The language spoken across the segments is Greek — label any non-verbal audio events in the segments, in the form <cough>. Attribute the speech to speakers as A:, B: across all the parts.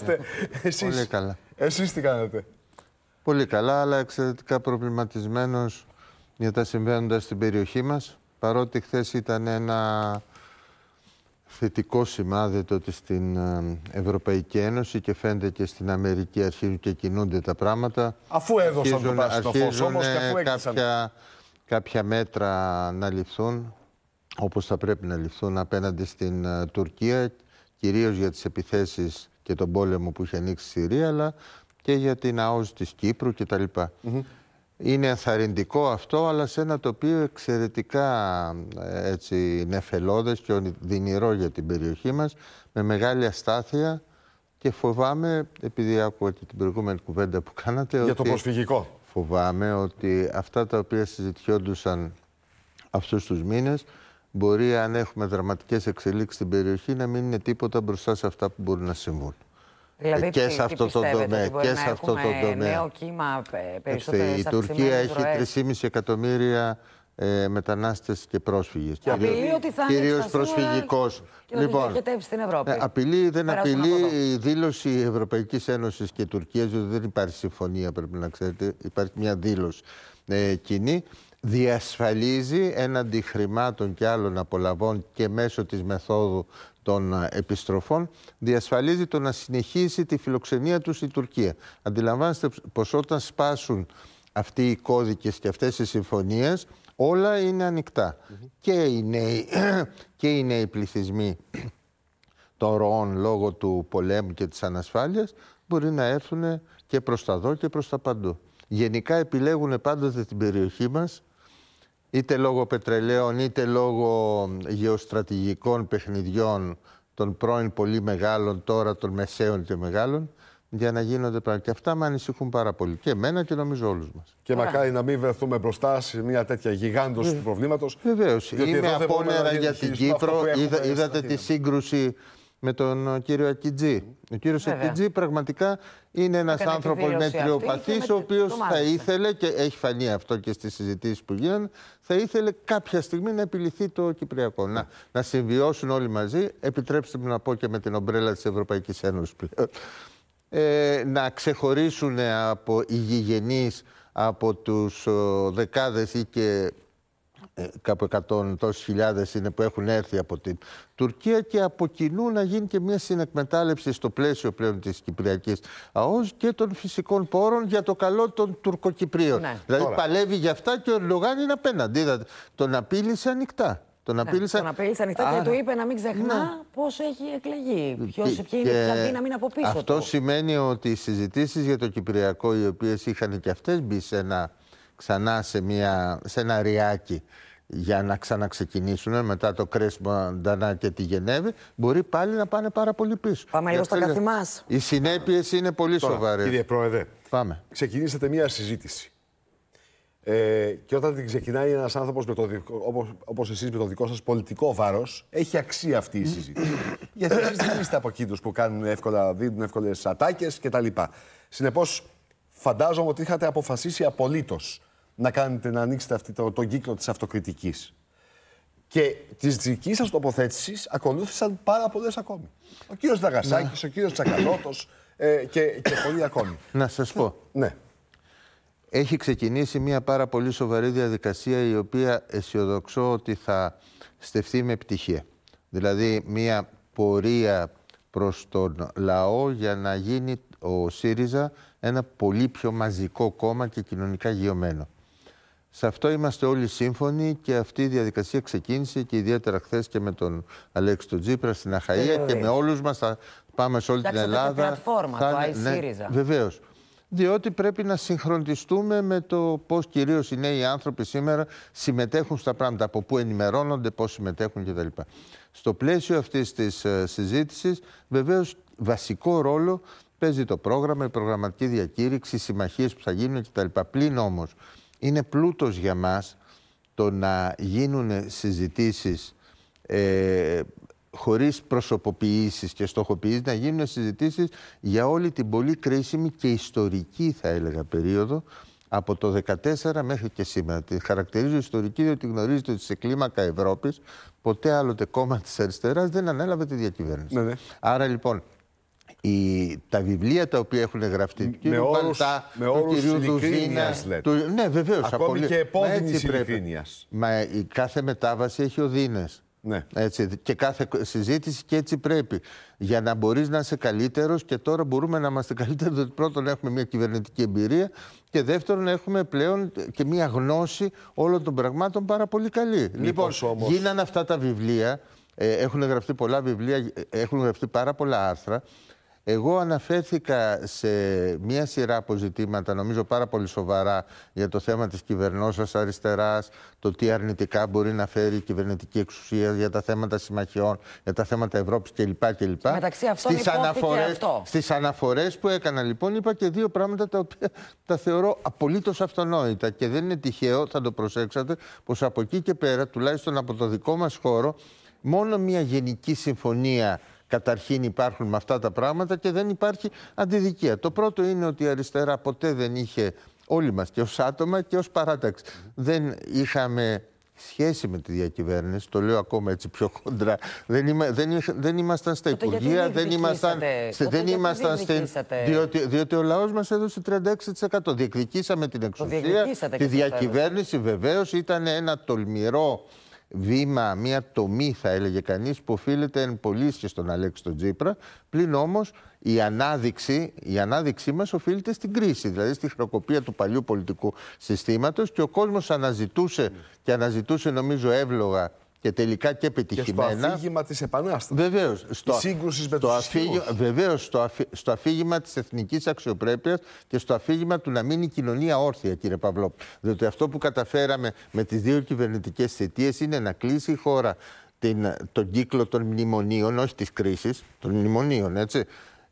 A: είμαστε. Εσείς,
B: Πολύ καλά.
A: Εσείς τι κάνετε;
B: Πολύ καλά, αλλά εξαιρετικά προβληματισμένος για τα συμβαίνοντα στην περιοχή μας. Παρότι χθες ήταν ένα θετικό σημάδι το ότι στην ε, Ευρωπαϊκή Ένωση και φαίνεται και στην Αμερική αρχίζουν και κινούνται τα πράγματα.
A: Αφού έδωσαν το πράσινο φως
B: αρχίζουν
A: όμως και αφού έκλεισαν.
B: κάποια, κάποια μέτρα να ληφθούν όπως θα πρέπει να ληφθούν απέναντι στην ε, Τουρκία κυρίως για τις επιθέσεις και τον πόλεμο που είχε ανοίξει η Συρία αλλά και για την ΑΟΣ της Κύπρου κτλ. Είναι ενθαρρυντικό αυτό, αλλά σε ένα τοπίο εξαιρετικά ε, έτσι, νεφελώδες και οδυνηρό για την περιοχή μας, με μεγάλη αστάθεια και φοβάμαι, επειδή άκουγα και την προηγούμενη κουβέντα που κάνατε,
A: Για
B: ότι
A: το προσφυγικό.
B: φοβάμαι ότι αυτά τα οποία συζητιόντουσαν αυτούς τους μήνες μπορεί αν έχουμε δραματικές εξελίξεις στην περιοχή να μην είναι τίποτα μπροστά σε αυτά που μπορούν να συμβούν.
C: Δηλαδή,
B: Ε, και
C: τι-
B: σε
C: τι
B: αυτό το
C: πιστεύετε,
B: τομέα,
C: ότι μπορεί
B: και
C: να
B: σε αυτό το
C: έχουμε
B: τομέα.
C: νέο κύμα ε,
B: Κοιτάξτε,
C: περισσότερες
B: η Τουρκία έχει
C: αυξημένες ροές.
B: 3,5 εκατομμύρια ε, μετανάστες και πρόσφυγες.
C: Και απειλεί
B: Κυρίως-
C: ότι θα ανοίξει
B: Κυρίως
C: τα σύνορα
B: προσφυγικός.
C: και να τους διοχετεύσει στην Ευρώπη.
B: ε, απειλεί, δεν
C: Περάσουν από
B: απειλεί
C: εδώ.
B: η δήλωση Ευρωπαϊκής Ένωσης και Τουρκίας, διότι δεν υπάρχει συμφωνία πρέπει να ξέρετε, υπάρχει μια δήλωση ε, κοινή, διασφαλίζει έναντι χρημάτων και άλλων απολαβών και μέσω της μεθόδου των ε, επιστροφών, διασφαλίζει το να συνεχίσει τη φιλοξενία τους η Τουρκία. Αντιλαμβάνεστε πως όταν σπάσουν αυτοί οι κώδικες και αυτές οι συμφωνίες, όλα είναι ανοιχτά. Και οι νέοι, <clears throat> και οι νέοι πληθυσμοί <clears throat> των ροών λόγω του πολέμου και της ανασφάλειας μπορεί να έρθουν και προς τα δω και προς τα παντού. Γενικά επιλέγουν πάντοτε την περιοχή μας είτε λόγω πετρελαίων είτε λόγω γεωστρατηγικών παιχνιδιών των πρώην πολύ μεγάλων, τώρα των μεσαίων και μεγάλων για να γίνονται πράγματα. Και αυτά με ανησυχούν πάρα πολύ. Και εμένα και νομίζω όλους μας.
A: Και μακάρι να μην βρεθούμε μπροστά σε μια τέτοια γιγάντωση του προβλήματος.
B: Βεβαίως. Είμαι απόνερα για την Κύπρο. Είδα, είδατε τη
A: τη
B: σύγκρουση με τον ε, κύριο Ακιτζή. Ο κύριος
C: Βέβαια.
B: Ακιτζή πραγματικά είναι ένας
C: Έκανε τη
B: άνθρωπος
C: δήλωση αυτή
B: μετριοπαθής,
C: και
B: ο
C: με-
B: οποίος
C: το
B: θα
C: μάλισε.
B: ήθελε, και έχει φανεί αυτό και στις συζητήσεις που γίνανε, θα ήθελε κάποια στιγμή να επιληθεί το Κυπριακό. Να, να συμβιώσουν όλοι μαζί, επιτρέψτε μου να πω και με την ομπρέλα της Ευρωπαϊκής Ένωσης πλέον, ε, να ξεχωρίσουν από οι γηγενείς από τους ο, δεκάδες ή και ε, κάπου εκατόν τόσες χιλιάδες είναι που έχουν έρθει από την Τουρκία και από κοινού να γίνει και μια συνεκμετάλλευση στο πλαίσιο πλέον της Κυπριακής ΑΟΣ και των φυσικών πόρων για το καλό των Τουρκοκυπρίων.
C: Ναι.
B: Δηλαδή
A: Τώρα.
B: παλεύει για αυτά και ο Ερντογάν είναι απέναντι. Είδατε, τον απείλησε ανοιχτά. Τον
C: Ναι,
B: απείλησε...
C: τον απείλησε ανοιχτά
B: Άρα-
C: και του είπε να μην ξεχνά
B: Ναι.
C: πώς έχει εκλεγεί. Ποιος,
B: Και-
C: ποια είναι η
B: και
C: πιο δύναμη είναι από πίσω
B: Αυτό
C: του.
B: σημαίνει ότι οι συζητήσεις για το Κυπριακό, οι οποίες είχαν και αυτές μπει σε ένα, ξανά σε, μια, σε ένα ριάκι για να ξαναξεκινήσουν μετά το κρέσιμο Αντανά και τη Γενέβη, μπορεί πάλι να πάνε πάρα πολύ πίσω.
C: Πάμε
B: Γι'
C: λίγο
B: αυτό
C: στα
B: λέω,
C: καθημάς.
B: Οι συνέπειες είναι πολύ σοβαρές.
A: Κύριε Πρόεδρε,
B: Πάμε.
A: ξεκινήσατε μια συζήτηση. Ε, και όταν την ξεκινάει ένας άνθρωπος όπως όπως εσείς με το δικό σας πολιτικό βάρος, έχει αξία αυτή η συζήτηση. <clears throat> Γιατί εσείς δεν είστε από εκείνους που κάνουν εύκολα, δίνουν εύκολες ατάκες κτλ. Συνεπώς, φαντάζομαι ότι είχατε αποφασίσει απολύτως να κάνετε να ανοίξετε αυτή το, τον κύκλο της αυτοκριτικής. Και τη δική σας τοποθέτηση ακολούθησαν πάρα πολλές ακόμη. Ο κύριος Δαγασάκης, ο κύριος Τσακαλώτος ε, και, και πολλοί ακόμη.
B: Να σας πω.
A: Ναι.
B: έχει ξεκινήσει μια πάρα πολύ σοβαρή διαδικασία η οποία αισιοδοξώ ότι θα στεφθεί με επιτυχία. Δηλαδή μια πορεία προς τον λαό για να γίνει ο ΣΥΡΙΖΑ ένα πολύ πιο μαζικό κόμμα και κοινωνικά γεωμένο. Σε αυτό είμαστε όλοι σύμφωνοι και αυτή η διαδικασία ξεκίνησε και ιδιαίτερα χθες και με τον Αλέξη τον Τζίπρα στην Αχαΐα και
C: Βεβαίως.
B: με όλους μας θα πάμε σε όλη την
C: Φτιάξατε και
B: Ελλάδα.
C: πλατφόρμα,
B: Θα
C: το
B: είναι- ναι,
C: iSyriza.
B: Βεβαίως. Διότι πρέπει να συγχρονιστούμε με το πώς κυρίως οι νέοι άνθρωποι σήμερα συμμετέχουν στα πράγματα, από πού ενημερώνονται, πώς συμμετέχουν κτλ. Στο πλαίσιο αυτής της ε, συζήτησης, βεβαίως βασικό ρόλο παίζει το πρόγραμμα, η προγραμματική διακήρυξη, οι συμμαχίες που θα γίνουν κτλ. Πλην όμως, είναι πλούτος για μας το να γίνουν συζητήσεις ε, χωρίς προσωποποιήσεις και στοχοποιήσεις, να γίνουν συζητήσεις για όλη την πολύ κρίσιμη και ιστορική, θα έλεγα, περίοδο από το 2014 μέχρι και σήμερα. Τη χαρακτηρίζω ιστορική διότι γνωρίζετε ότι σε κλίμακα Ευρώπης ποτέ άλλοτε κόμμα της αριστεράς δεν ανέλαβε τη διακυβέρνηση.
A: Ναι, ναι.
B: Άρα λοιπόν οι, τα βιβλία τα οποία έχουν γραφτεί του
A: με
B: κύριου
A: όρους-
B: Παλτά,
A: με
B: του
A: όρους
B: κυρίου
A: ειλικρίνειας,
B: Δουζίνα.
A: λέτε.
B: Του, ναι, βεβαίως.
A: Ακόμη και επώδυνης ειλικρίνειας.
B: Μα η κάθε μετάβαση έχει οδύνες.
A: Ναι.
B: Έτσι, και κάθε συζήτηση και έτσι πρέπει. Για να μπορείς να είσαι καλύτερος και τώρα μπορούμε να είμαστε καλύτεροι, διότι πρώτον έχουμε μια κυβερνητική εμπειρία και δεύτερον έχουμε πλέον και μια γνώση όλων των πραγμάτων πάρα πολύ καλή. λοιπόν,
A: όμως-
B: γίνανε αυτά τα βιβλία, ε, έχουν γραφτεί πολλά βιβλία, ε, έχουν γραφτεί πάρα πολλά άρθρα. Εγώ αναφέρθηκα σε μία σειρά αποζητήματα, νομίζω πάρα πολύ σοβαρά, για το θέμα της κυβερνώσας αριστεράς, το τι αρνητικά μπορεί να φέρει η κυβερνητική εξουσία για τα θέματα συμμαχιών, για τα θέματα Ευρώπης κλπ. κλπ.
C: Μεταξύ αυτών υπόθηκε αυτό.
B: Στις αναφορές που έκανα λοιπόν είπα και δύο πράγματα τα οποία τα θεωρώ απολύτως αυτονόητα και δεν είναι τυχαίο, θα το προσέξατε, πως από εκεί και πέρα, τουλάχιστον από το δικό μας χώρο, μόνο μια γενική συμφωνία καταρχήν υπάρχουν με αυτά τα πράγματα και δεν υπάρχει αντιδικία. Το πρώτο είναι ότι η αριστερά ποτέ δεν είχε, όλοι μας και ως άτομα και ως παράταξη, δεν είχαμε σχέση με τη διακυβέρνηση, το λέω ακόμα έτσι πιο κοντρά. Δεν, είμα, δεν, είχα- δεν ήμασταν στα
C: Τότε γιατί
B: Υπουργεία, δεν ήμασταν,
C: διεκδικήσατε;
B: στε-
C: Τότε
B: δεν
C: γιατί
B: ήμασταν στην.
C: διεκδικήσατε;
B: Διότι, διότι ο λαός μας έδωσε 36%. Διεκδικήσαμε την εξουσία.
C: διεκδικήσατε
B: Τη
C: και στο τέλος.
B: διακυβέρνηση βεβαίως ήταν ένα τολμηρό βήμα, μια τομή θα έλεγε κανείς που οφείλεται εν πολλής και στον Αλέξη τον Τζίπρα. Πλην όμως η ανάδειξη, η ανάδειξή μας οφείλεται στην κρίση δηλαδή στη χρεοκοπία του παλιού πολιτικού συστήματος και ο κόσμος αναζητούσε και αναζητούσε νομίζω εύλογα και τελικά και
A: Και στο
B: πετυχημένα
A: αφήγημα της Επανάστασης.
B: Βεβαίως. Στο,
A: σύγκρουσης με
B: στο
A: τους
B: αφήγη-
A: ισχυρούς.
B: Βεβαίως, στο, αφή- στο αφήγημα της εθνικής αξιοπρέπειας και στο αφήγημα του να μείνει η κοινωνία όρθια, κύριε Παυλόπουλο. Διότι αυτό που καταφέραμε με τις δύο κυβερνητικές θητείες είναι να κλείσει η χώρα την, τον κύκλο των μνημονίων, όχι της κρίσης, των μνημονίων, έτσι.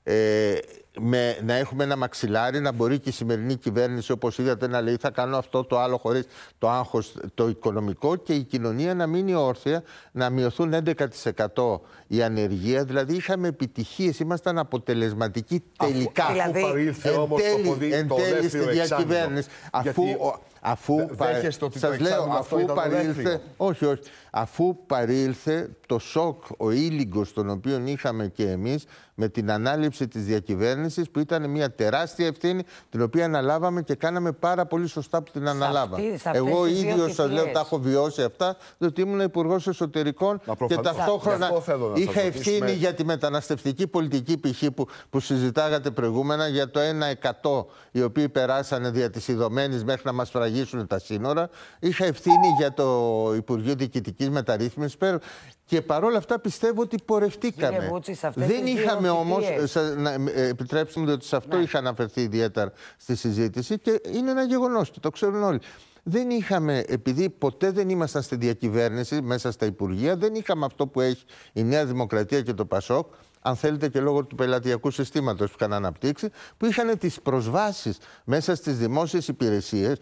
B: Ε, με, να έχουμε ένα μαξιλάρι, να μπορεί και η σημερινή κυβέρνηση, όπως είδατε, να λέει θα κάνω αυτό το άλλο χωρίς το άγχος το οικονομικό και η κοινωνία να μείνει όρθια, να μειωθούν 11% η ανεργία. Δηλαδή είχαμε επιτυχίες, ήμασταν αποτελεσματικοί τελικά.
A: Αφού
C: Δηλαδή,
A: παρήλθε
B: Εν
A: όμως το,
B: τέλει-
A: ποδί,
B: εν
A: το
B: τέλει
A: δεύτερο
B: στη
A: εξάμηνο.
B: διακυβέρνηση. Αφού,
A: Γιατί
B: ο- αφού
A: δε-
B: πα-
A: δέχεστε ότι το
B: σας λέω,
A: εξάμηνο αυτό
B: αφού
A: ήταν
B: παρήλθε,
A: ολέθριο.
B: όχι, όχι. Αφού παρήλθε το σοκ, ο ήλιγκος τον οποίο είχαμε και εμείς με την ανάληψη της διακυβέρνησης που ήταν μια τεράστια ευθύνη την οποία αναλάβαμε και κάναμε πάρα πολύ σωστά που την αναλάβαμε.
C: αυτή- σε αυτές
B: Εγώ
C: τις δύο
B: ίδιος σας λέω
C: θητείες.
B: τα έχω βιώσει αυτά διότι ήμουν υπουργός Εσωτερικών
A: Μα
B: και
A: προφανώς.
B: ταυτόχρονα
A: Γι' αυτό θέλω να
B: είχα
A: σας
B: ευθύνη
A: ρωτήσουμε.
B: για τη μεταναστευτική πολιτική π.χ. Που, που συζητάγατε προηγούμενα για το 1% οι οποίοι περάσανε δια της ειδωμένης μέχρι να μας φραγίσουν τα σύνορα. Είχα ευθύνη για το Υπουργείο Διοικητικής Μεταρρύθμισης πέρα. και παρόλα αυτά πιστεύω ότι πορευτήκαμε.
C: Κύριε Βούτση, σε αυτές
B: Δεν
C: τις δύο
B: είχαμε όμως,
C: θητείες.
B: σα- να- ε, επιτρέψτε μου διότι σε αυτό
C: Ναι.
B: είχα αναφερθεί ιδιαίτερα στη συζήτηση και είναι ένα γεγονός και το ξέρουν όλοι. Δεν είχαμε, επειδή ποτέ δεν ήμασταν στη διακυβέρνηση μέσα στα Υπουργεία, δεν είχαμε αυτό που έχει η Νέα Δημοκρατία και το ΠΑΣΟΚ, αν θέλετε και λόγω του πελατειακού συστήματος που είχαν αναπτύξει, που είχαν τις προσβάσεις μέσα στις δημόσιες υπηρεσίες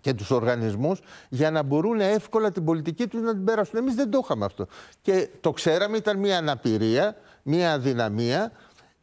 B: και τους οργανισμούς για να μπορούν εύκολα την πολιτική τους να την περάσουν. Εμείς δεν το είχαμε αυτό. Και το ξέραμε, ήταν μια αναπηρία, μια αδυναμία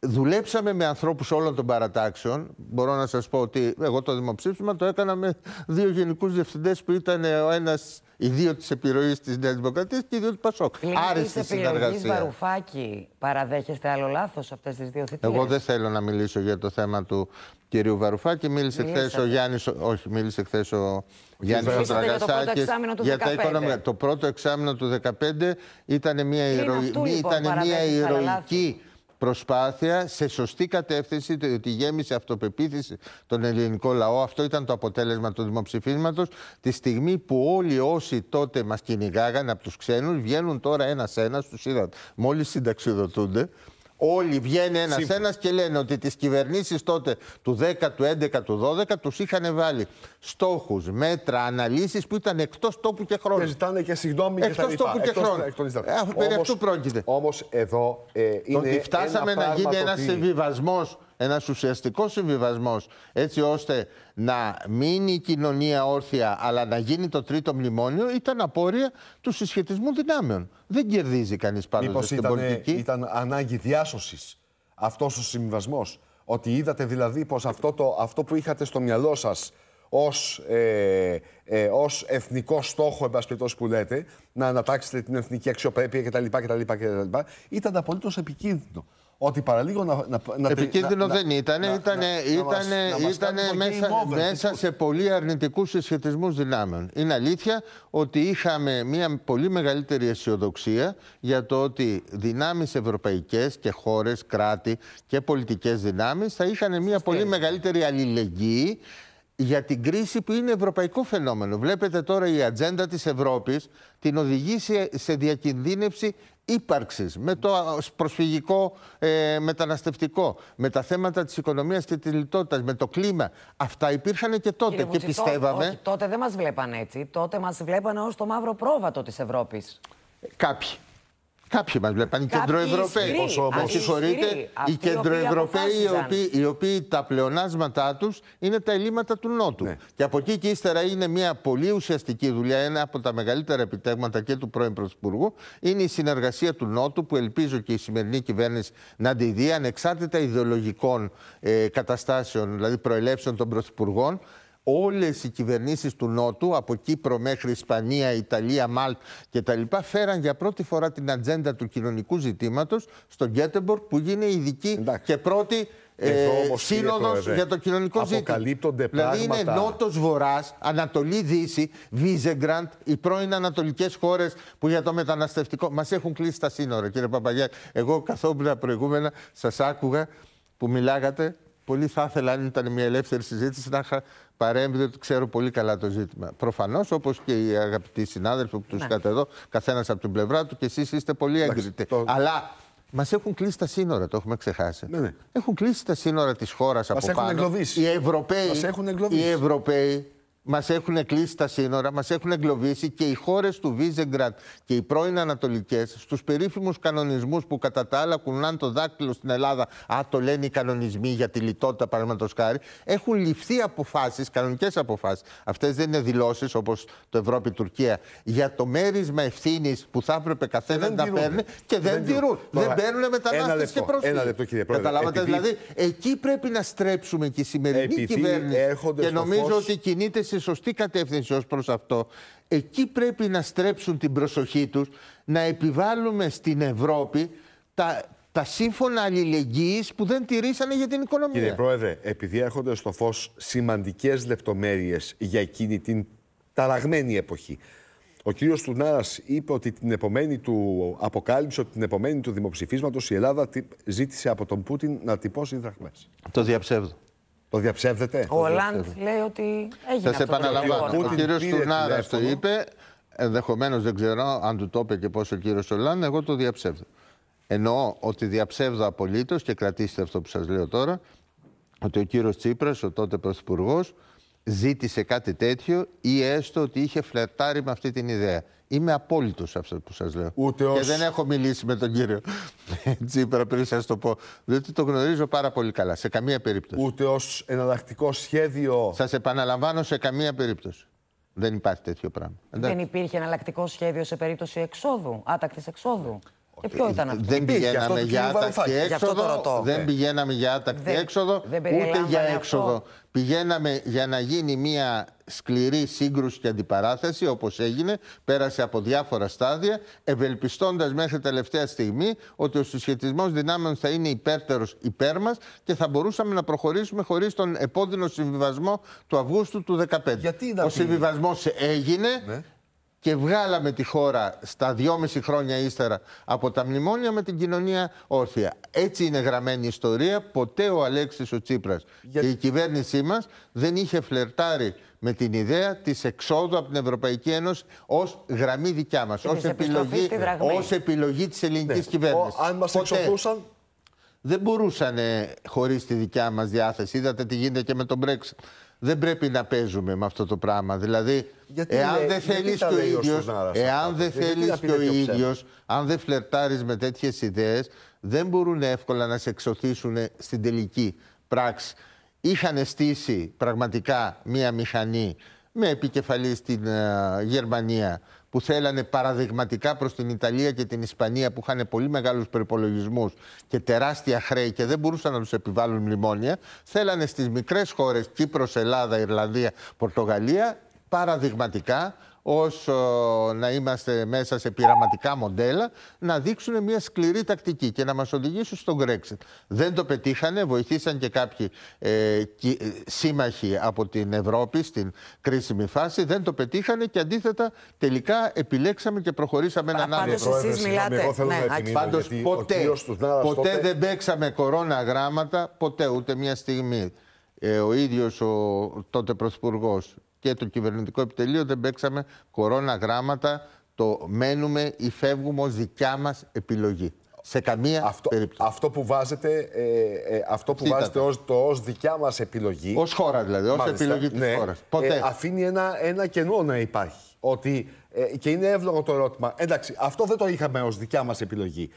B: Δουλέψαμε με ανθρώπους όλων των παρατάξεων. Μπορώ να σας πω ότι εγώ το δημοψήφισμα το έκανα με δύο γενικούς διευθυντές που ήταν ο ένας, οι δύο της επιρροής της Νέας Δημοκρατίας και οι δύο του Πασόκ.
C: Πλην
B: Άριστη
C: της επιλογής
B: συνεργασία.
C: Βαρουφάκη, παραδέχεστε άλλο λάθος αυτές τις δύο θητείες;
B: Εγώ δεν θέλω να μιλήσω για το θέμα του κυρίου Βαρουφάκη. Μίλησε χθες
C: Μιλήσατε.
B: ο Γιάννης, όχι, μίλησε χθες ο Γιάννης ο
C: Μιλήσατε για το πρώτο
B: Τραγασάκης
C: εξάμηνο του
B: για τα
C: 15.
B: οικονομικά. Το πρώτο εξάμεινο του 2015 ήταν μια,
C: Πλην
B: ηρωι-
C: αυτού,
B: μη-
C: λοιπόν,
B: ήταν μια
C: παραδέχεστε άλλα
B: ηρωική προσπάθεια σε σωστή κατεύθυνση, το ότι γέμισε αυτοπεποίθηση τον ελληνικό λαό. Αυτό ήταν το αποτέλεσμα του δημοψηφίσματος. Τη στιγμή που όλοι όσοι τότε μας κυνηγάγανε από τους ξένους βγαίνουν τώρα ένας-ένας, τους είδατε, μόλις συνταξιδοτούνται. Όλοι βγαίνει ένας ένας και λένε ότι τις κυβερνήσεις τότε του 10, του 11, του 12 τους είχαν βάλει στόχους, μέτρα, αναλύσεις που ήταν εκτός τόπου και χρόνου.
A: Και ζητάνε και συγγνώμη και τα
B: Εκτός
A: λοιπά.
B: τόπου και χρόνου.
A: εκ των υστέρων.
B: Ε, αφού περί
A: Όμως-
B: αυτού πρόκειται.
A: Όμως εδώ ε,
B: Το
A: είναι
B: ότι φτάσαμε
A: ένα
B: να
A: πράγμα
B: γίνει
A: το
B: ένας
A: ότι-
B: συμβιβασμό, ένας ουσιαστικός συμβιβασμός, έτσι ώστε να μείνει η κοινωνία όρθια, αλλά να γίνει το τρίτο μνημόνιο, ήταν απόρρια του συσχετισμού δυνάμεων. Δεν κερδίζει κανείς πάντω
A: Μήπως
B: στην
A: ήταν,
B: πολιτική.
A: ήταν ανάγκη διάσωσης αυτός ο συμβιβασμός; Ότι είδατε δηλαδή πως αυτό, το, αυτό που είχατε στο μυαλό σας ως, ε, ε, ως εθνικό στόχο, εν πάση περιπτώσει, που λέτε, να ανατάξετε την εθνική αξιοπρέπεια κτλ. κτλ, κτλ ήταν απολύτως επικίνδυνο. Ότι παραλίγο να. να, να
B: Επικίνδυνο
A: να-
B: δεν ήταν.
A: να-
B: Ήταν,
A: να- να
B: ήταν,
A: μας- να μας
B: ήταν
A: κάνει το
B: μέσα,
A: game over,
B: μέσα
A: τι-
B: σε πολύ αρνητικούς συσχετισμούς δυνάμεων. Είναι αλήθεια ότι είχαμε μια πολύ μεγαλύτερη αισιοδοξία για το ότι δυνάμεις ευρωπαϊκές και χώρες, κράτη και πολιτικές δυνάμεις θα είχαν μια πολύ μεγαλύτερη αλληλεγγύη για την κρίση που είναι ευρωπαϊκό φαινόμενο. Βλέπετε τώρα η ατζέντα της Ευρώπης την οδηγεί σε, σε διακινδύνευση ύπαρξης με το α, προσφυγικό ε, μεταναστευτικό, με τα θέματα της οικονομίας και της λιτότητας, με το κλίμα. Αυτά υπήρχαν και τότε
C: Κύριε
B: και
C: Βουτσιτό,
B: πιστεύαμε
C: όχι, τότε δεν μας βλέπανε έτσι. Τότε μας βλέπανε ως το μαύρο πρόβατο της Ευρώπης.
B: κάποιοι. Κάποιοι μας βλέπαν, οι
C: Κάποιοι
B: κεντροευρωπαίοι.
C: ισχυροί,
A: Όσο όμως-
B: Με
C: αυτοί
B: συγχωρείτε,
C: ισχυροί,
B: οι
C: αυτοί οι οποίοι
B: κεντροευρωπαίοι, οι
C: αποφάσιζαν.
B: οποίοι, οι οποίοι τα πλεονάσματά τους είναι τα ελλείμματα του Νότου.
A: Ναι.
B: Και από εκεί και ύστερα είναι μια πολύ ουσιαστική δουλειά. Ένα από τα μεγαλύτερα επιτέγματα και του πρώην Πρωθυπουργού είναι η συνεργασία του Νότου, που ελπίζω και η σημερινή κυβέρνηση να τη δει, ανεξάρτητα ιδεολογικών ε, καταστάσεων, δηλαδή προελεύσεων των Πρωθυπουργών. Όλες οι κυβερνήσεις του Νότου, από Κύπρο μέχρι Ισπανία, Ιταλία, Μάλτ κτλ. φέραν για πρώτη φορά την ατζέντα του κοινωνικού ζητήματος στο Γκέτεμπορκ που γίνει ειδική
A: Εντάξει.
B: και πρώτη
A: Εδώ όμως, κύριε
B: σύνοδος
A: Πρόεδρε,
B: για το κοινωνικό ζήτημα.
A: αποκαλύπτονται
B: δηλαδή είναι
A: πράγματα.
B: Νότος Βορράς, Ανατολή Δύση, Βίζεγκραντ, οι πρώην ανατολικές χώρες που για το μεταναστευτικό μας έχουν κλείσει τα σύνορα. Κύριε Παπαγιάκη, εγώ καθόμουν προηγούμενα, σας άκουγα που μιλάγατε. Πολύ θα ήθελα, αν ήταν μια ελεύθερη συζήτηση, να είχα παρέμβει, διότι ξέρω πολύ καλά το ζήτημα. Προφανώς, όπως και οι αγαπητοί συνάδελφοι που τους
C: Ναι.
B: είχατε εδώ, καθένας από την πλευρά του και εσείς είστε πολύ έγκριτοι.
A: το-
B: Αλλά μας έχουν κλείσει τα σύνορα, το έχουμε ξεχάσει.
A: Ναι, ναι.
B: Έχουν κλείσει τα σύνορα της χώρας από
A: έχουν
B: πάνω.
A: εγκλωβίσει.
B: Οι Ευρωπαίοι,
A: Μας έχουν εγκλωβίσει.
B: οι Ευρωπαίοι μας έχουν κλείσει τα σύνορα, μας έχουν εγκλωβίσει και οι χώρες του Βίζεγκραντ και οι πρώην Ανατολικές στους περίφημους κανονισμούς που κατά τα άλλα κουνάνε το δάκτυλο στην Ελλάδα. Α, το λένε οι κανονισμοί για τη λιτότητα, παραδείγματος χάρη. Έχουν ληφθεί αποφάσεις, κανονικές αποφάσεις. Αυτές δεν είναι δηλώσεις όπως το Ευρώπη-Τουρκία για το μέρισμα ευθύνης που θα έπρεπε καθένα
A: δεν
B: να
A: τηρούν.
B: παίρνει και δεν,
A: Δεν
B: τηρούν.
A: τηρούν.
B: Δεν
A: Τώρα,
B: παίρνουν
A: ένα
B: μετανάστε
A: λεπτό,
B: και πρόσφυγες.
A: ένα λεπτό, κύριε Πρόεδρε.
B: Καταλάβατε,
A: Επειδή-
B: δηλαδή εκεί πρέπει να στρέψουμε και η σημερινή
A: Επειδή
B: κυβέρνηση.
A: έρχονται
B: Και
A: στο
B: νομίζω
A: φως-
B: ότι κινείται σε σωστή κατεύθυνση ως προς αυτό. Εκεί πρέπει να στρέψουν την προσοχή τους, να επιβάλλουμε στην Ευρώπη τα, τα σύμφωνα αλληλεγγύης που δεν τηρήσανε για την οικονομία.
A: Κύριε Πρόεδρε, επειδή έρχονται στο φως σημαντικές λεπτομέρειες για εκείνη την ταραγμένη εποχή. Ο κύριος Τουνάρας είπε ότι την επομένη του αποκάλυψε ότι την επομένη του δημοψηφίσματος η Ελλάδα τι- ζήτησε από τον Πούτιν να τυπώσει δραχμές.
B: Το διαψεύδω.
A: Το διαψεύδετε;
C: Ο Ολάντ λέει ότι έγινε
B: Σα
C: αυτό το
B: επαναλαμβάνω.
C: τηλέφωνο.
B: Ο
A: Πούτιν
B: κύριος
A: πήρε
B: Τουνάρα το
A: τηλέφωνο.
B: είπε. Ενδεχομένως δεν ξέρω αν του το είπε και πώ ο κύριος Ολάν. Εγώ το διαψεύδω. Εννοώ ότι διαψεύδω απολύτως και κρατήστε αυτό που σας λέω τώρα. Ότι ο κύριος Τσίπρας, ο τότε πρωθυπουργός, ζήτησε κάτι τέτοιο ή έστω ότι είχε φλερτάρει με αυτή την ιδέα. Είμαι απόλυτος σε αυτό που σας λέω.
A: Ούτε
B: Και
A: ως-
B: δεν έχω μιλήσει με τον κύριο <laughs> Τσίπρα πριν σας το πω. Διότι το γνωρίζω πάρα πολύ καλά. Σε καμία περίπτωση.
A: Ούτε ως εναλλακτικό σχέδιο.
B: Σας επαναλαμβάνω σε καμία περίπτωση. Δεν υπάρχει τέτοιο πράγμα. Εντάξει.
C: Δεν υπήρχε εναλλακτικό σχέδιο σε περίπτωση εξόδου, άτακτης εξόδου. Και ποιο ήταν αυτό;
B: Δεν
A: Υπήρχε
B: πηγαίναμε
A: αυτό του
B: για
A: κύριου
B: άτακτη
A: Βαρουφάκη.
C: Γι' αυτό το
B: έξοδο.
C: ρωτώ.
B: Δεν
A: Ναι.
B: πηγαίναμε για άτακτη
C: Δεν-
B: έξοδο,
C: δεν
B: ούτε για
C: περιλάμβανε
B: έξοδο.
C: αυτό.
B: Πηγαίναμε για να γίνει μια σκληρή σύγκρουση και αντιπαράθεση, όπως έγινε. Πέρασε από διάφορα στάδια, ευελπιστώντας μέχρι τελευταία στιγμή ότι ο συσχετισμός δυνάμεων θα είναι υπέρτερος υπέρ μας και θα μπορούσαμε να προχωρήσουμε χωρίς τον επώδυνο συμβιβασμό του Αυγούστου του 2015.
A: Γιατί να
B: ο
A: πει-
B: συμβιβασμός έγινε
A: Ναι.
B: Και βγάλαμε τη χώρα στα δυόμιση χρόνια ύστερα από τα μνημόνια με την κοινωνία όρθια. Έτσι είναι γραμμένη η ιστορία. Ποτέ ο Αλέξης ο Τσίπρας
A: Για-
B: και η κυβέρνησή μας δεν είχε φλερτάρει με την ιδέα της εξόδου από την Ευρωπαϊκή Ένωση ως γραμμή δικιά μας,
C: Και
B: ως
C: της επιστροφής
B: επιλογή,
C: στη δραγμή.
B: ως επιλογή της ελληνικής
A: Ναι.
B: κυβέρνησης.
A: Ο- αν μας
B: Ποτέ.
A: εξοφλούσαν,
B: Δεν μπορούσαν χωρίς τη δικιά μας διάθεση. Είδατε τι γίνεται και με τον Brexit. Δεν πρέπει να παίζουμε με αυτό το πράγμα. Δηλαδή,
A: Γιατί
B: εάν
A: λέει-
B: δεν
A: γιατί
B: θέλεις
A: τα
B: και ο
A: λέει ο
B: ίδιος,
A: Στουνάρας
B: εάν
A: αυτά;
B: δεν
A: Γιατί
B: θέλεις
A: να πει
B: και ο
A: τέτοιο ψέμα;
B: ίδιος, αν δεν φλερτάρεις με τέτοιες ιδέες, δεν μπορούν εύκολα να σε εξωθήσουν στην τελική πράξη. Είχαν στήσει πραγματικά μία μηχανή με επικεφαλής στην ε, Γερμανία που θέλανε παραδειγματικά προς την Ιταλία και την Ισπανία που είχαν πολύ μεγάλους προπολογισμούς και τεράστια χρέη και δεν μπορούσαν να τους επιβάλλουν μνημόνια. Θέλανε στις μικρές χώρες Κύπρος, Ελλάδα, Ιρλανδία, Πορτογαλία παραδειγματικά ως να είμαστε μέσα σε πειραματικά μοντέλα, να δείξουν μια σκληρή τακτική και να μας οδηγήσουν στον Brexit. Δεν το πετύχανε, βοηθήσαν και κάποιοι ε, σύμμαχοι από την Ευρώπη στην κρίσιμη φάση, δεν το πετύχανε και αντίθετα τελικά επιλέξαμε και προχωρήσαμε έναν άλλο.
C: Πάντως εσείς μιλάτε...
A: Εγώ θέλω
C: ναι,
A: να
C: Άκη.
A: επιμείνω,
B: Πάντως
A: γιατί
B: ποτέ,
A: ο κύριος Τουρνάρας
B: ποτέ
A: τότε-
B: δεν παίξαμε κορώνα γράμματα, ποτέ ούτε μια στιγμή. Ε, ο ίδιος ο τότε Πρωθυπουργός και το κυβερνητικό επιτελείο δεν παίξαμε κορώνα γράμματα το μένουμε ή φεύγουμε ως δικιά μας επιλογή. Σε καμία
A: Αυτό,
B: περίπτωση.
A: αυτό που βάζετε, ε, ε, αυτό που
B: Αυτή
A: βάζετε
B: ήταν.
A: ως, το ως δικιά μας επιλογή...
B: Ως χώρα δηλαδή, ως
A: Μάλιστα,
B: επιλογή της
A: ναι,
B: χώρας. Ποτέ.
A: ε, αφήνει ένα, ένα κενό να υπάρχει. Ότι, ε, και είναι εύλογο το ερώτημα. Εντάξει, αυτό δεν το είχαμε ως δικιά μας επιλογή.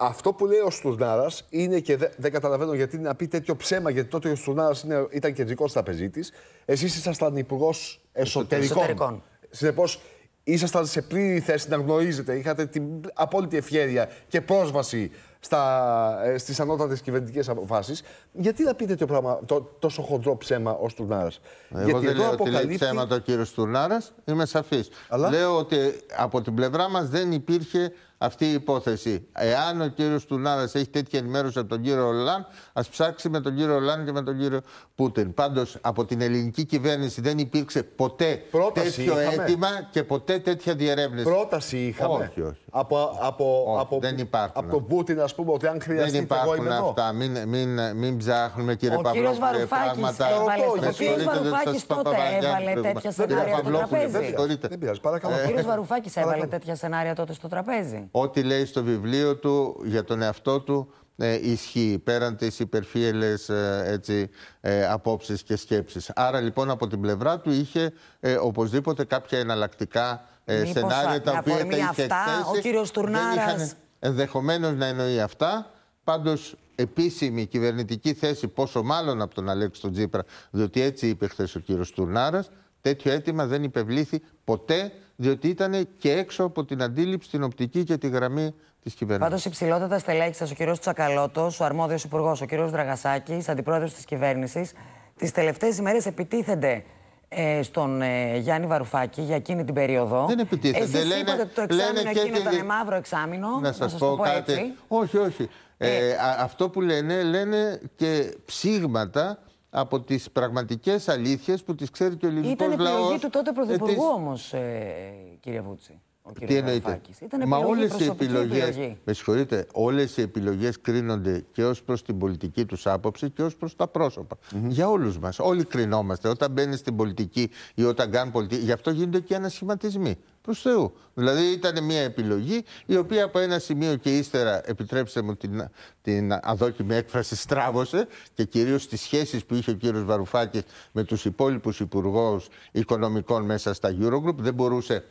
A: Αυτό που λέει ο Στουρνάρας είναι και δε- δεν καταλαβαίνω γιατί να πει τέτοιο ψέμα, γιατί τότε ο Στουρνάρας ήταν κεντρικό τραπεζίτη. Εσείς ήσασταν υπουργός εσωτερικών.
C: Εσωτερικών.
A: Συνεπώς, ήσασταν σε πλήρη θέση να γνωρίζετε, είχατε την απόλυτη ευχέρεια και πρόσβαση στα, ε, στις ανώτατες κυβερνητικές αποφάσεις. Γιατί να πείτε το πράγμα, το, τόσο χοντρό ψέμα ως Τουρνάρας.
B: Εγώ δεν λέω ότι λέει ψέματα ο κύριος Τουρνάρα. Είμαι σαφής.
A: Αλλά-
B: Λέω ότι από την πλευρά μας δεν υπήρχε αυτή η υπόθεση. Εάν ο κύριος Τουρνάρα έχει τέτοια ενημέρωση από τον κύριο Ολάν, ας ψάξει με τον κύριο Ολάν και με τον κύριο Πούτιν. Πάντως από την ελληνική κυβέρνηση δεν υπήρξε ποτέ
A: Πρόταση
B: τέτοιο
A: είχαμε.
B: αίτημα και ποτέ τέτοια διερεύνηση.
A: Πρόταση είχαμε
B: Όχι, όχι.
A: από, από,
B: Όχι,
A: από,
B: δεν υπάρχουν
A: από τον Πούτιν, ας πούμε, ότι αν
B: Δεν
A: χρειαστεί εγώ
B: υπάρχουν
A: είμαι εδώ.
B: αυτά. Μην, μην, μην ψάχνουμε, κύριε
C: Ο κύριος
B: Παυλόπουλε,
C: Βαρουφάκης
B: πράγματα.
C: έβαλε-
A: ο
B: Με
A: κύριος
B: συγχωρείτε, δεν
C: Βαρουφάκης
B: σας είπα
C: τότε
B: Παπαγιάννη
C: έβαλε
B: προηγουμένως.
C: τέτοια
B: Κύριε
C: σενάρια στο
B: Παυλόπουλε,
C: τραπέζι.
B: με συγχωρείτε.
A: Δεν πειράζει, παρακαλώ.
C: Ο κύριος Βαρουφάκης έβαλε
A: Παρακαλώ.
C: τέτοια σενάρια τότε στο τραπέζι.
B: Ό,τι λέει στο βιβλίο του για τον εαυτό του ε, ισχύει πέραν τις υπερφύελες ε, έτσι, ε, απόψεις και σκέψεις. Άρα λοιπόν από την πλευρά του είχε ε, οπωσδήποτε κάποια εναλλακτικά ε,
C: Μήπως,
B: σενάρια
C: με
B: τα οποία τα
C: αφορμή
B: είχε
C: αυτά,
B: εκθέσει.
C: ο κύριος
B: Δεν
C: Τουρνάρας-
B: είχαν ενδεχομένως να εννοεί αυτά. Πάντως επίσημη κυβερνητική θέση, πόσο μάλλον από τον Αλέξη τον Τζίπρα, διότι έτσι είπε χθες ο κύριος Τουρνάρας, τέτοιο αίτημα δεν υπευλήθη ποτέ, διότι ήταν και έξω από την αντίληψη, την οπτική και τη γραμμή της κυβέρνησης.
C: Πάντως, υψηλότατα στελέχη σα, ο κύριος Τσακαλώτος, ο αρμόδιος υπουργός, ο κύριος Δραγασάκης, αντιπρόεδρος της κυβέρνησης, τις τελευταίες ημέρες επιτίθενται ε, στον ε, Γιάννη Βαρουφάκη για εκείνη την περίοδο.
B: Δεν επιτίθενται.
C: Εσείς
B: Λένε-
C: είπατε ότι το εξάμεινο
B: λένε και
C: εκείνο
B: τη-
C: ήταν μαύρο εξάμεινο.
B: Να σας
C: σας
B: πω,
C: το πω
B: κάτι.
C: έτσι.
B: Όχι, όχι. Ε, α- αυτό που λένε, λένε και ψήγματα από τις πραγματικές αλήθειες που τις ξέρει και ο ελληνικός
C: Ήταν επιλογή
B: λαός.
C: του τότε
B: ε,
C: πρωθυπουργού
B: τις-
C: όμως, ε, κύριε Βούτση. Ο
B: Τι
C: κύριος
B: εννοείται.
C: Βαρουφάκης. Ήταν
B: Μα
C: επιλογή,
B: όλες οι
C: προσωπική
B: επιλογές,
C: επιλογή.
B: με συγχωρείτε, όλες οι επιλογές κρίνονται και ως προς την πολιτική τους άποψη και ως προς τα πρόσωπα. Για όλους μας. Όλοι κρινόμαστε. Όταν μπαίνει στην πολιτική ή όταν κάνουν πολιτική, γι' αυτό γίνονται και ανασχηματισμοί. Προς Θεού. Δηλαδή ήταν μια επιλογή η οποία από ένα σημείο και ύστερα, επιτρέψτε μου την, την αδόκιμη έκφραση, στράβωσε και κυρίως στις σχέσεις που είχε ο κύριος Βαρουφάκης με τους υπόλοιπους υπουργούς οικονομικών μέσα στα Eurogroup. Δεν μπορούσε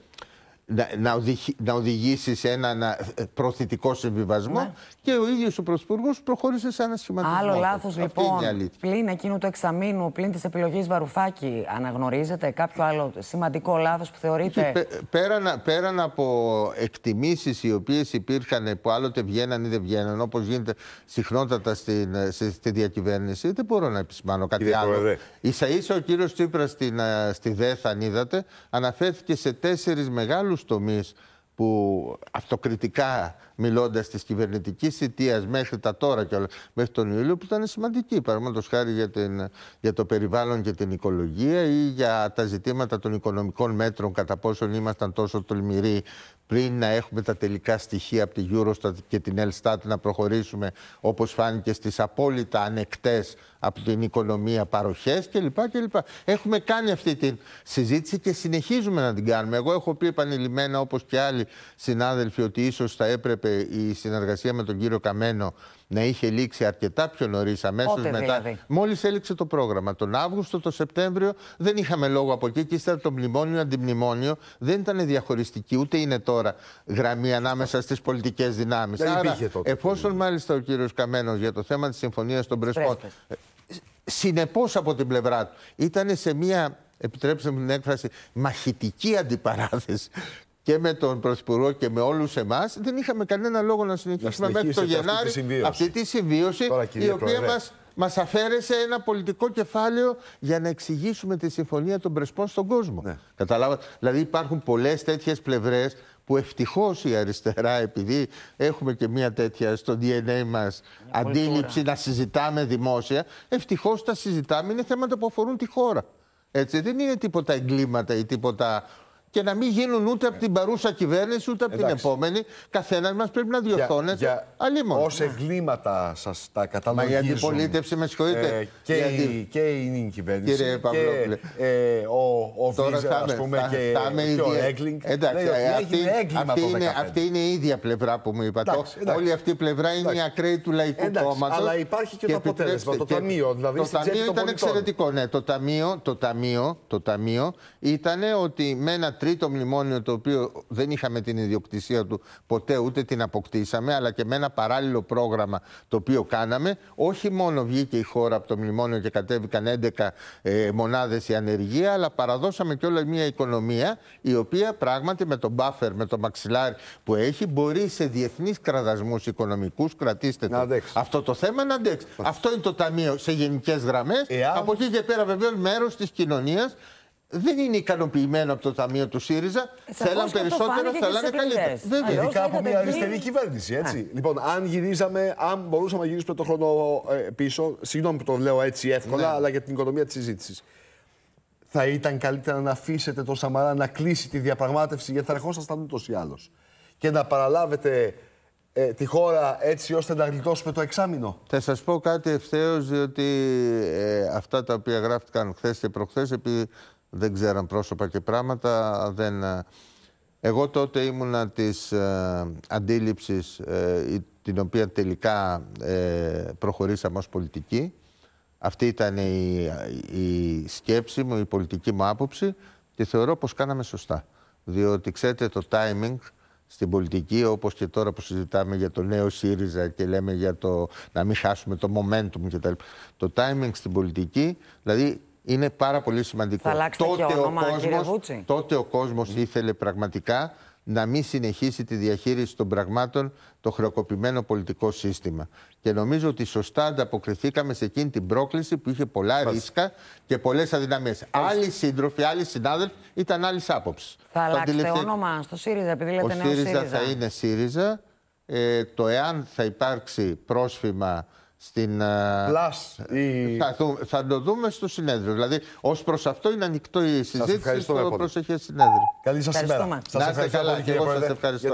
B: να, να, οδηγη- να οδηγήσει σε έναν ε, προθετικό συμβιβασμό
C: Ναι.
B: και ο ίδιος ο Πρωθυπουργός προχώρησε σε ένα σχηματισμό.
C: Άλλο
B: του.
C: λάθος
B: Αυτή
C: λοιπόν.
B: είναι η αλήθεια.
C: Πλην εκείνου του εξαμήνου, πλην της επιλογής Βαρουφάκη, αναγνωρίζετε κάποιο άλλο σημαντικό λάθος που θεωρείτε;
B: Πέ- Πέραν, πέραν από εκτιμήσεις οι οποίες υπήρχαν που άλλοτε βγαίναν ή δεν βγαίναν, όπως γίνεται συχνότατα στην, ε, στη, στη διακυβέρνηση, δεν μπορώ να επισημάνω κάτι
A: Κύριε
B: άλλο.
A: Πρόεδρε.
B: Ίσα ίσα ο κύριος Τσίπρας στην, ε, στη ΔΕΘ, αν είδατε, αναφέρθηκε σε τέσσερις μεγάλους τομείς που αυτοκριτικά μιλώντας της κυβερνητικής θητείας μέχρι τα τώρα και όλα, μέχρι τον Ιούλιο που ήταν σημαντική. Παραδείγματος χάρη για, την, για το περιβάλλον και την οικολογία ή για τα ζητήματα των οικονομικών μέτρων, κατά πόσον ήμασταν τόσο τολμηροί πριν να έχουμε τα τελικά στοιχεία από τη Eurostat και την Elstat να προχωρήσουμε όπως φάνηκε στις απόλυτα ανεκτές από την οικονομία παροχές κλπ. κλπ. Έχουμε κάνει αυτή τη συζήτηση και συνεχίζουμε να την κάνουμε. Εγώ έχω πει επανειλημμένα όπως και άλλοι συνάδελφοι ότι ίσως θα έπρεπε η συνεργασία με τον κύριο Καμένο να είχε λήξει αρκετά πιο νωρίς, αμέσως
C: Πότε
B: μετά.
C: δηλαδή;
B: Μόλις έληξε το πρόγραμμα. Τον Αύγουστο, τον Σεπτέμβριο δεν είχαμε λόγο από εκεί και ύστερα το μνημόνιο, αντιμνημόνιο δεν ήταν διαχωριστική, ούτε είναι τώρα γραμμή ανάμεσα στις πολιτικές δυνάμεις.
A: Δεν
B: Άρα,
A: υπήρχε τότε.
B: εφόσον μάλιστα ο κύριος Καμένος για το θέμα της συμφωνίας των Πρεσπών.
C: Πρέσπες.
B: Συνεπώς από την πλευρά του ήταν σε μια, επιτρέψτε μου την έκφραση, μαχητική αντιπαράθεση και με τον Πρωθυπουργό και με όλους εμάς δεν είχαμε κανένα λόγο να συνεχίσουμε μέχρι το
A: συνεχίσετε αυτή τη
B: Γενάρη
A: συμβίωση.
B: αυτή τη συμβίωση
A: Τώρα, κύριε
B: η οποία
A: Πρόεδρε.
B: μας μας αφαίρεσε ένα πολιτικό κεφάλαιο για να εξηγήσουμε τη συμφωνία των Πρεσπών στον κόσμο.
A: Ναι.
B: Καταλάβατε; Δηλαδή υπάρχουν πολλές τέτοιες πλευρές που ευτυχώς η αριστερά, επειδή έχουμε και μια τέτοια στο DNA μας αντίληψη να συζητάμε δημόσια, ευτυχώς τα συζητάμε. Είναι θέματα που αφορούν τη χώρα. Έτσι, δεν είναι τίποτα εγκλήματα ή τίποτα και να μην γίνουν ούτε από την παρούσα κυβέρνηση ούτε από την επόμενη. Καθένας μας πρέπει να διορθώνεται. Για,
A: Ω εγκλήματα σας τα καταλογίζουν.
B: Μα η αντιπολίτευση, με συγχωρείτε.
A: Ε, και, η, και η κυβέρνηση. Κύριε
B: Παυλόπουλε.
A: Και ε, ο, ο Βίζερ, ας πούμε, θα, και, θα και ο Έγκλινγκ.
B: Εντάξει, αυτή, αυτή, είναι, αυτή είναι η ίδια πλευρά που μου είπατε. Όλη αυτή η πλευρά είναι η ακραία του λαϊκού κόμματος.
A: Αλλά υπάρχει και το αποτέλεσμα, το ταμείο. Δηλαδή
B: το ταμείο ήταν εξαιρετικό. Ναι, το ταμείο ήταν ότι με ένα τρίτο μνημόνιο το οποίο δεν είχαμε την ιδιοκτησία του ποτέ ούτε την αποκτήσαμε, αλλά και με ένα παράλληλο πρόγραμμα το οποίο κάναμε, όχι μόνο βγήκε η χώρα από το μνημόνιο και κατέβηκαν 11 ε, μονάδες η ανεργία, αλλά παραδώσαμε και όλα μια οικονομία η οποία πράγματι με τον buffer, με το μαξιλάρι που έχει, μπορεί σε διεθνείς κραδασμούς οικονομικούς, κρατήστε το, αυτό το θέμα να αντέξει. Αυτό είναι το Ταμείο σε γενικές γραμμές. Εάν... Από εκεί και πέρα βεβαίως μέρος της κοινωνίας δεν είναι ικανοποιημένο από το Ταμείο του ΣΥΡΙΖΑ. Θέλαν περισσότερο, θέλανε καλύτερα.
A: Βέβαια. Ειδικά από μια αριστερή κυβέρνηση. Έτσι. Λοιπόν, αν γυρίζαμε, αν μπορούσαμε να γυρίσουμε το χρόνο ε, πίσω, συγγνώμη που το λέω έτσι εύκολα, ναι. αλλά για την οικονομία της συζήτησης. Θα ήταν καλύτερα να αφήσετε τον Σαμαρά να κλείσει τη διαπραγμάτευση, γιατί θα ερχόσασταν ούτως ή άλλως. Και να παραλάβετε ε, τη χώρα έτσι ώστε να γλιτώσουμε το εξάμεινο.
B: Θα σας πω κάτι ευθέως, διότι ε, αυτά τα οποία γράφτηκαν χθες και προχθές, επειδή δεν ξέραν πρόσωπα και πράγματα. Δεν... Ε, εγώ τότε ήμουνα της ε, αντίληψης ε, την οποία τελικά ε, προχωρήσαμε ως πολιτική. Αυτή ήταν η, η σκέψη μου, η πολιτική μου άποψη και θεωρώ πως κάναμε σωστά. Διότι ξέρετε το timing στην πολιτική, όπως και τώρα που συζητάμε για το νέο ΣΥΡΙΖΑ και λέμε για το να μην χάσουμε το momentum κτλ. Το timing στην πολιτική, δηλαδή είναι πάρα πολύ σημαντικό.
C: Θα τότε, και όνομα, ο κόσμος,
B: τότε ο κόσμος ήθελε πραγματικά να μην συνεχίσει τη διαχείριση των πραγμάτων το χρεοκοπημένο πολιτικό σύστημα. Και νομίζω ότι σωστά ανταποκριθήκαμε σε εκείνη την πρόκληση που είχε πολλά ρίσκα και πολλές αδυναμίες. Άλλοι σύντροφοι, άλλοι συνάδελφοι ήταν άλλης άποψης.
C: Θα αλλάξετε όνομα στο ΣΥΡΙΖΑ, επειδή λέτε
B: ο
C: νέο ΣΥΡΙΖΑ.
B: ΣΥΡΙΖΑ θα είναι ΣΥΡΙΖΑ. Ε, το εάν θα υπάρξει πρόσφημα στην.
A: Plus,
B: ή... θα, θα, το δούμε στο συνέδριο. Δηλαδή, ως προς αυτό είναι ανοιχτό η συζήτηση στο προσεχέ συνέδριο.
A: Καλή σας ημέρα.
B: Σας ευχαριστώ, καλά, και εγώ σας ευχαριστώ.